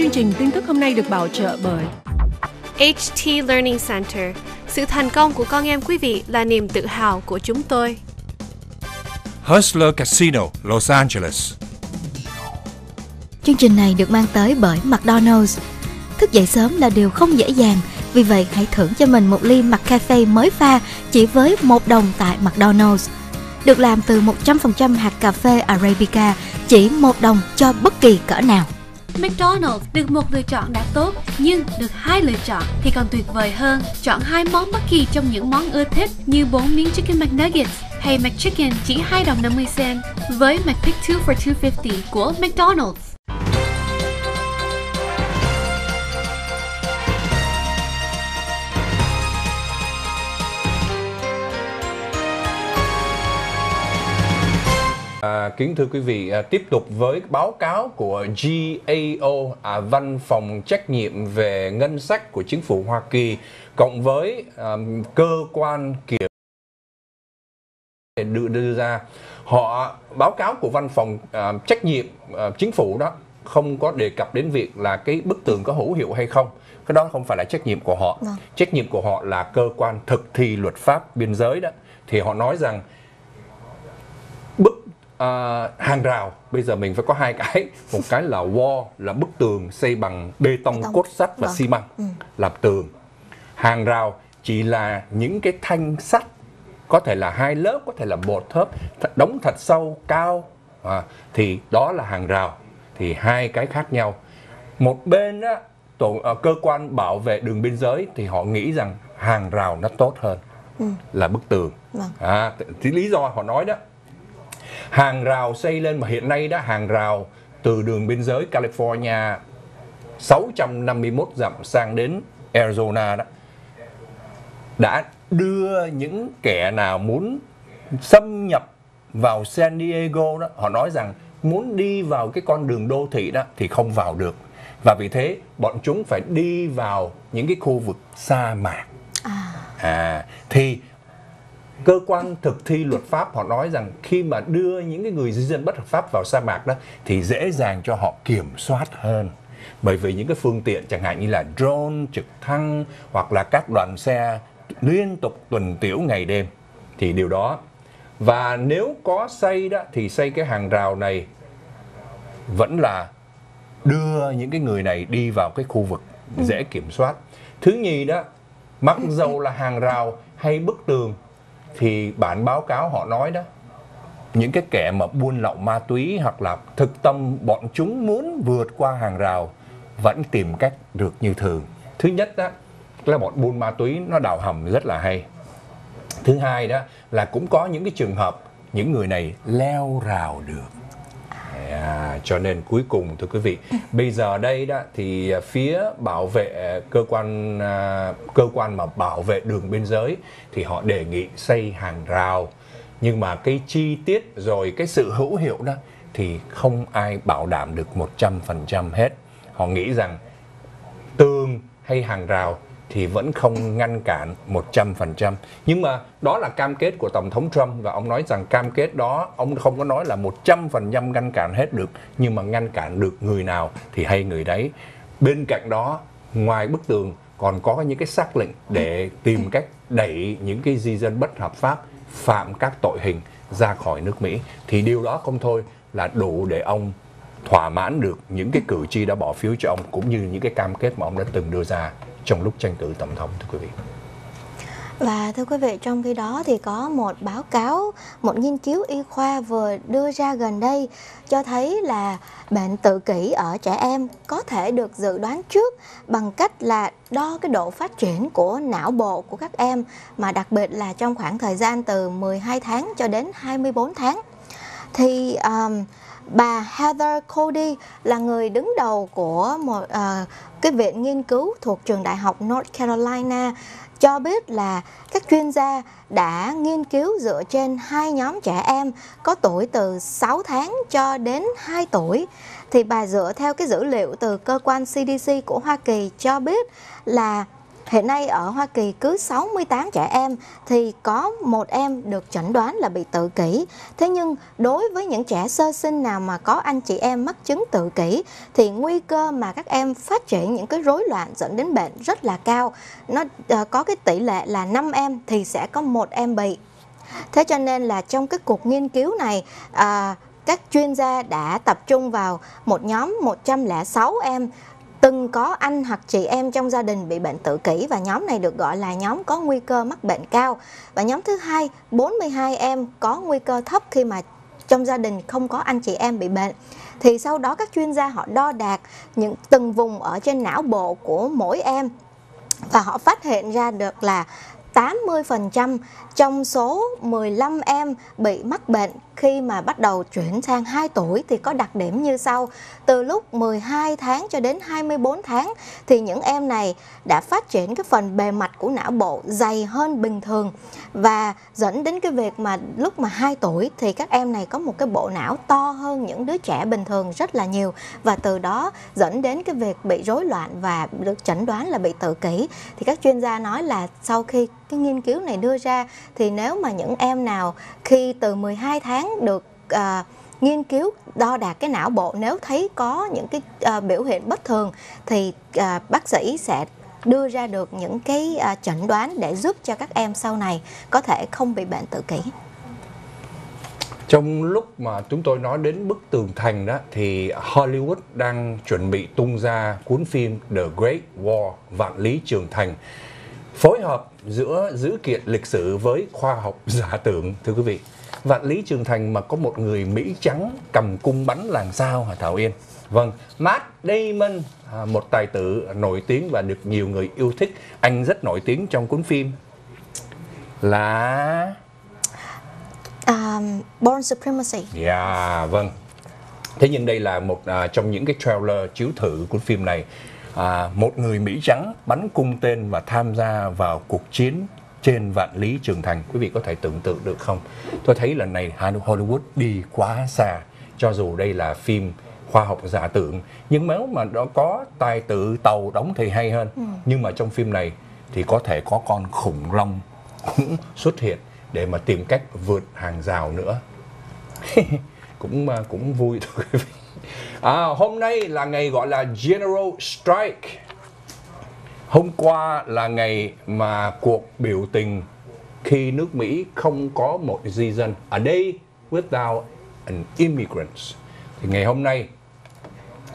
Chương trình tin tức hôm nay được bảo trợ bởi HT Learning Center. Sự thành công của con em quý vị là niềm tự hào của chúng tôi. Hustler Casino, Los Angeles. Chương trình này được mang tới bởi McDonald's. Thức dậy sớm là điều không dễ dàng, vì vậy hãy thưởng cho mình một ly McCafe mới pha chỉ với một đồng tại McDonald's. Được làm từ 100% hạt cà phê Arabica, chỉ một đồng cho bất kỳ cỡ nào. McDonald's được một lựa chọn đã tốt, nhưng được hai lựa chọn thì còn tuyệt vời hơn. Chọn hai món bất kỳ trong những món ưa thích như 4 miếng Chicken McNuggets hay McChicken chỉ 2 đồng 50 cent với McPick 2 for 250 của McDonald's. À, kính thưa quý vị, à, tiếp tục với báo cáo của GAO, à, Văn phòng trách nhiệm về ngân sách của chính phủ Hoa Kỳ, cộng với à, cơ quan kiểm đưa, đưa ra. Họ báo cáo của văn phòng à, trách nhiệm à, chính phủ đó không có đề cập đến việc là cái bức tường có hữu hiệu hay không. Cái đó không phải là trách nhiệm của họ. Vâng. Trách nhiệm của họ là cơ quan thực thi luật pháp biên giới đó. Thì họ nói rằng à, hàng rào. Bây giờ mình phải có hai cái. Một cái là wall là bức tường xây bằng bê tông, Bê tông. cốt sắt và Vâng. xi măng làm tường. Hàng rào chỉ là những cái thanh sắt có thể là hai lớp có thể là một lớp th- đóng thật sâu cao. À, thì đó là hàng rào. Thì hai cái khác nhau. Một bên á, tổ ờ, cơ quan bảo vệ đường biên giới thì họ nghĩ rằng hàng rào nó tốt hơn là bức tường. Vâng. à, thì lý do họ nói đó hàng rào xây lên mà hiện nay đó hàng rào từ đường biên giới California 651 dặm sang đến Arizona đó đã đưa những kẻ nào muốn xâm nhập vào San Diego đó họ nói rằng muốn đi vào cái con đường đô thị đó thì không vào được. Và vì thế bọn chúng phải đi vào những cái khu vực sa mạc. À thì cơ quan thực thi luật pháp họ nói rằng khi mà đưa những cái người di dân bất hợp pháp vào sa mạc đó, thì dễ dàng cho họ kiểm soát hơn. Bởi vì những cái phương tiện, chẳng hạn như là drone trực thăng hoặc là các đoàn xe liên tục tuần tiễu ngày đêm, thì điều đó. Và nếu có xây đó, thì xây cái hàng rào này vẫn là đưa những cái người này đi vào cái khu vực dễ kiểm soát. Thứ nhì đó, mặc dầu là hàng rào hay bức tường thì bản báo cáo họ nói đó, những cái kẻ mà buôn lậu ma túy hoặc là thực tâm bọn chúng muốn vượt qua hàng rào vẫn tìm cách được như thường. Thứ nhất đó, là bọn buôn ma túy nó đào hầm rất là hay. Thứ hai đó là cũng có những cái trường hợp những người này leo rào được. À, cho nên cuối cùng thưa quý vị, bây giờ đây đó thì phía bảo vệ cơ quan à, cơ quan mà bảo vệ đường biên giới thì họ đề nghị xây hàng rào. Nhưng mà cái chi tiết rồi cái sự hữu hiệu đó thì không ai bảo đảm được 100% hết. Họ nghĩ rằng tường hay hàng rào thì vẫn không ngăn cản 100%. Nhưng mà đó là cam kết của Tổng thống Trump và ông nói rằng cam kết đó ông không có nói là 100% ngăn cản hết được nhưng mà ngăn cản được người nào thì hay người đấy. Bên cạnh đó, ngoài bức tường còn có những cái xác lệnh để tìm cách đẩy những cái di dân bất hợp pháp phạm các tội hình ra khỏi nước Mỹ thì điều đó không thôi là đủ để ông thỏa mãn được những cái cử tri đã bỏ phiếu cho ông cũng như những cái cam kết mà ông đã từng đưa ra trong lúc tranh cử tổng thống thưa quý vị. Và thưa quý vị, trong khi đó thì có một báo cáo, một nghiên cứu y khoa vừa đưa ra gần đây cho thấy là bệnh tự kỷ ở trẻ em có thể được dự đoán trước bằng cách là đo cái độ phát triển của não bộ của các em mà đặc biệt là trong khoảng thời gian từ 12 tháng cho đến 24 tháng. Thì um, bà Heather Cody là người đứng đầu của một uh, cái viện nghiên cứu thuộc trường đại học North Carolina cho biết là các chuyên gia đã nghiên cứu dựa trên hai nhóm trẻ em có tuổi từ 6 tháng cho đến 2 tuổi. Thì bà dựa theo cái dữ liệu từ cơ quan CDC của Hoa Kỳ cho biết là Hiện nay ở Hoa Kỳ cứ 68 trẻ em thì có một em được chẩn đoán là bị tự kỷ. Thế nhưng đối với những trẻ sơ sinh nào mà có anh chị em mắc chứng tự kỷ thì nguy cơ mà các em phát triển những cái rối loạn dẫn đến bệnh rất là cao. Nó ờ, có cái tỷ lệ là 5 em thì sẽ có một em bị. Thế cho nên là trong cái cuộc nghiên cứu này à, các chuyên gia đã tập trung vào một nhóm 106 em từng có anh hoặc chị em trong gia đình bị bệnh tự kỷ và nhóm này được gọi là nhóm có nguy cơ mắc bệnh cao. Và nhóm thứ hai, 42 em có nguy cơ thấp khi mà trong gia đình không có anh chị em bị bệnh. Thì sau đó các chuyên gia họ đo đạc những từng vùng ở trên não bộ của mỗi em và họ phát hiện ra được là 80% trong số 15 em bị mắc bệnh khi mà bắt đầu chuyển sang 2 tuổi thì có đặc điểm như sau. Từ lúc 12 tháng cho đến 24 tháng thì những em này đã phát triển cái phần bề mặt của não bộ dày hơn bình thường và dẫn đến cái việc mà lúc mà 2 tuổi thì các em này có một cái bộ não to hơn những đứa trẻ bình thường rất là nhiều và từ đó dẫn đến cái việc bị rối loạn và được chẩn đoán là bị tự kỷ. Thì các chuyên gia nói là sau khi cái nghiên cứu này đưa ra thì nếu mà những em nào khi từ 12 tháng được à, nghiên cứu đo đạt cái não bộ nếu thấy có những cái à, biểu hiện bất thường thì à, bác sĩ sẽ đưa ra được những cái à, chẩn đoán để giúp cho các em sau này có thể không bị bệnh tự kỷ. Trong lúc mà chúng tôi nói đến bức tường thành đó thì Hollywood đang chuẩn bị tung ra cuốn phim The Great War Vạn Lý Trường Thành phối hợp giữa dữ kiện lịch sử với khoa học giả tưởng thưa quý vị vạn lý trường thành mà có một người mỹ trắng cầm cung bắn làm sao hả thảo yên vâng matt damon à, một tài tử nổi tiếng và được nhiều người yêu thích anh rất nổi tiếng trong cuốn phim là um, Born Supremacy. Yeah, dạ, vâng. Thế nhưng đây là một à, trong những cái trailer chiếu thử của phim này à, một người Mỹ trắng bắn cung tên và tham gia vào cuộc chiến trên vạn lý trường thành quý vị có thể tưởng tượng được không tôi thấy lần này Hollywood đi quá xa cho dù đây là phim khoa học giả tưởng nhưng nếu mà nó có tài tử tàu đóng thì hay hơn ừ. nhưng mà trong phim này thì có thể có con khủng long cũng xuất hiện để mà tìm cách vượt hàng rào nữa cũng cũng vui thôi quý vị À, hôm nay là ngày gọi là General Strike. Hôm qua là ngày mà cuộc biểu tình khi nước Mỹ không có một di dân. Ở đây without an immigrants. Thì ngày hôm nay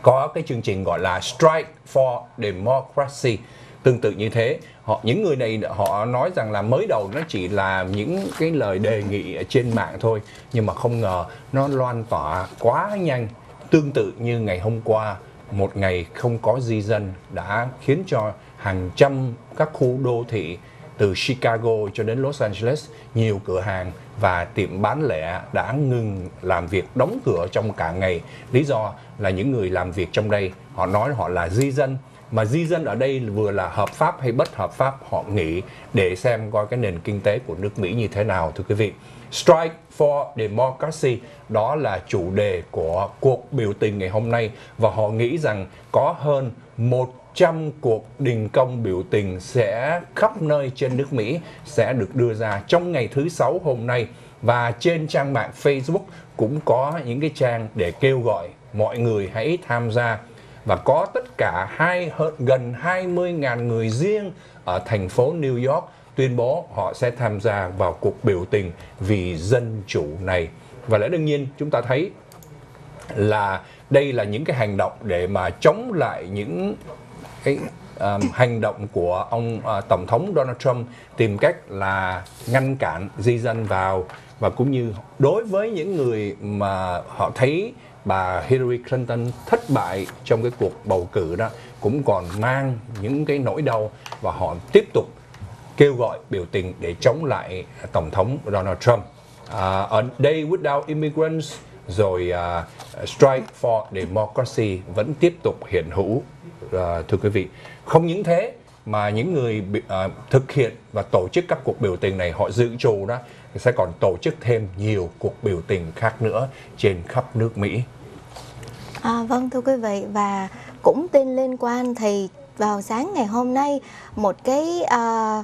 có cái chương trình gọi là Strike for Democracy. Tương tự như thế, họ những người này họ nói rằng là mới đầu nó chỉ là những cái lời đề nghị ở trên mạng thôi, nhưng mà không ngờ nó loan tỏa quá nhanh Tương tự như ngày hôm qua, một ngày không có di dân đã khiến cho hàng trăm các khu đô thị từ Chicago cho đến Los Angeles, nhiều cửa hàng và tiệm bán lẻ đã ngừng làm việc đóng cửa trong cả ngày. Lý do là những người làm việc trong đây, họ nói họ là di dân, mà di dân ở đây vừa là hợp pháp hay bất hợp pháp, họ nghỉ để xem coi cái nền kinh tế của nước Mỹ như thế nào, thưa quý vị. Strike for Democracy, đó là chủ đề của cuộc biểu tình ngày hôm nay và họ nghĩ rằng có hơn 100 cuộc đình công biểu tình sẽ khắp nơi trên nước Mỹ sẽ được đưa ra trong ngày thứ sáu hôm nay và trên trang mạng Facebook cũng có những cái trang để kêu gọi mọi người hãy tham gia và có tất cả hai gần 20.000 người riêng ở thành phố New York tuyên bố họ sẽ tham gia vào cuộc biểu tình vì dân chủ này. Và lẽ đương nhiên chúng ta thấy là đây là những cái hành động để mà chống lại những cái um, hành động của ông uh, tổng thống Donald Trump tìm cách là ngăn cản di dân vào và cũng như đối với những người mà họ thấy bà Hillary Clinton thất bại trong cái cuộc bầu cử đó cũng còn mang những cái nỗi đau và họ tiếp tục kêu gọi biểu tình để chống lại tổng thống Donald Trump. À, ở đây Without Immigrants rồi uh, Strike for Democracy vẫn tiếp tục hiện hữu uh, thưa quý vị. Không những thế mà những người uh, thực hiện và tổ chức các cuộc biểu tình này họ dự trù đó sẽ còn tổ chức thêm nhiều cuộc biểu tình khác nữa trên khắp nước Mỹ. À, vâng thưa quý vị và cũng tin liên quan thì vào sáng ngày hôm nay một cái à,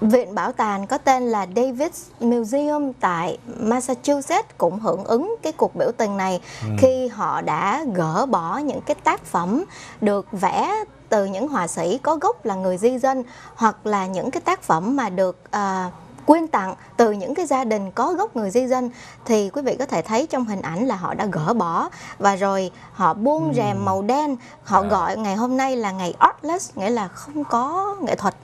Viện bảo tàng có tên là Davis Museum tại Massachusetts cũng hưởng ứng cái cuộc biểu tình này khi họ đã gỡ bỏ những cái tác phẩm được vẽ từ những họa sĩ có gốc là người di dân hoặc là những cái tác phẩm mà được à, quyên tặng từ những cái gia đình có gốc người di dân thì quý vị có thể thấy trong hình ảnh là họ đã gỡ bỏ. Và rồi họ buông rèm màu đen họ gọi ngày hôm nay là ngày artless nghĩa là không có nghệ thuật.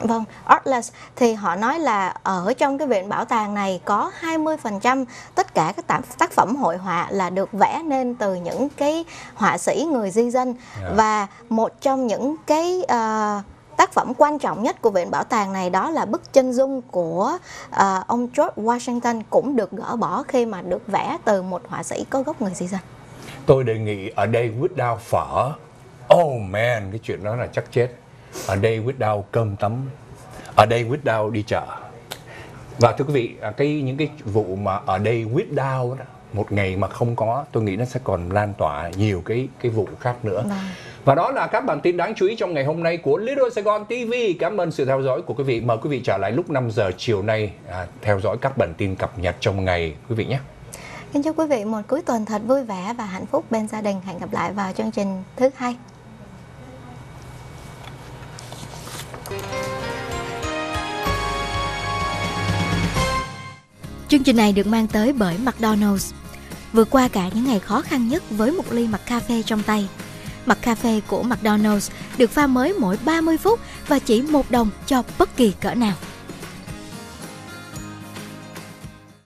Vâng, artless thì họ nói là ở trong cái viện bảo tàng này có 20% tất cả các tác, phẩm hội họa là được vẽ nên từ những cái họa sĩ người di dân. Yeah. và một trong những cái ờ, tác phẩm quan trọng nhất của viện bảo tàng này đó là bức chân dung của ờ, ông George Washington cũng được gỡ bỏ khi mà được vẽ từ một họa sĩ có gốc người di dân. Tôi đề nghị ở đây without phở. Oh man, cái chuyện đó là chắc chết. Ở đây without cơm tấm. Ở đây without đi chợ. Và thưa quý vị, à, cái những cái vụ mà ở đây without đó, một ngày mà không có, tôi nghĩ nó sẽ còn lan tỏa nhiều cái cái vụ khác nữa. Vâng. Và đó là các bản tin đáng chú ý trong ngày hôm nay của Little Sài Gòn TV. Cảm ơn sự theo dõi của quý vị. Mời quý vị trở lại lúc 5 giờ chiều nay à, theo dõi các bản tin cập nhật trong ngày quý vị nhé. Kính chúc quý vị một cuối tuần thật vui vẻ và hạnh phúc bên gia đình. Hẹn gặp lại vào chương trình thứ hai. Chương trình này được mang tới bởi McDonald's. Vượt qua cả những ngày khó khăn nhất với một ly mặt cà phê trong tay. Mặt cà phê của McDonald's được pha mới mỗi 30 phút và chỉ một đồng cho bất kỳ cỡ nào.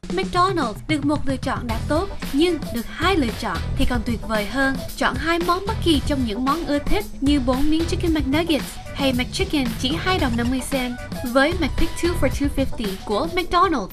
McDonald's được một lựa chọn đã tốt, nhưng được hai lựa chọn thì còn tuyệt vời hơn. Chọn hai món bất kỳ trong những món ưa thích như 4 miếng chicken McNuggets hay McChicken chỉ 2 đồng 50 cent với McPick 2 for 250 của McDonald's.